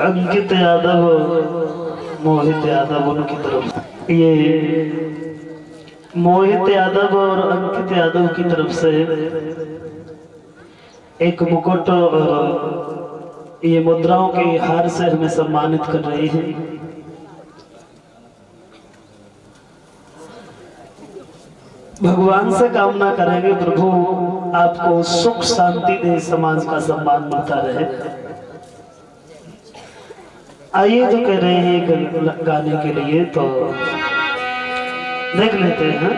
अंकित यादव मोहित यादव उनकी तरफ़। से ये मोहित यादव और अंकित यादव की तरफ़ से एक मुकुट और ये मुद्राओं के हार से हमें सम्मानित कर रही है। भगवान से कामना करेंगे, प्रभु, आपको सुख शांति दे, समाज का सम्मान मिलता रहे। आइए जो कह रहे हैं गाने के लिए तो देख लेते हैं।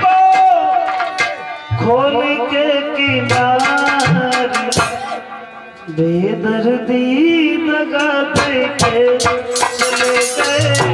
तो खोल के किनार बेदर्दी लगा दे के चले गए।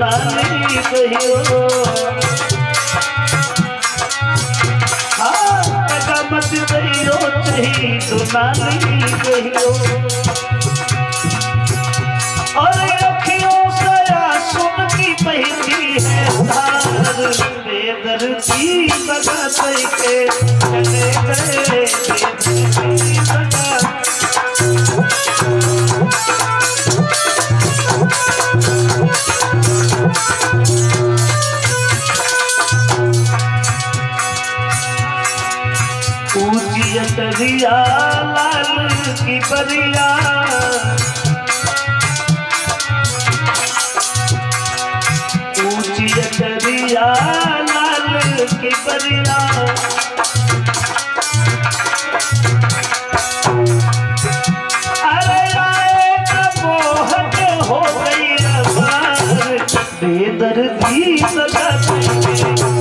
नानी कहियो हाँ मत दहिरो चही तो नानी कहियो और अखियों से आँसू की बहती है धार बेदर्दी लगा दे के चले गए। ऊँची लाल की परिया। ऊँची अटरिया लाल की परिया। बेदर्दी सदा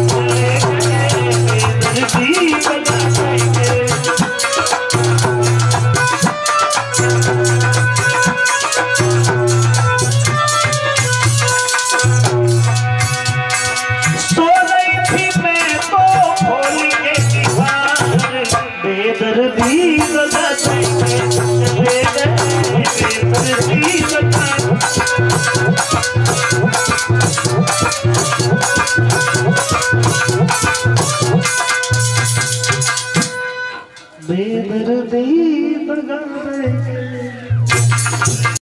बेदर्दी बताती बेदर्दी बताती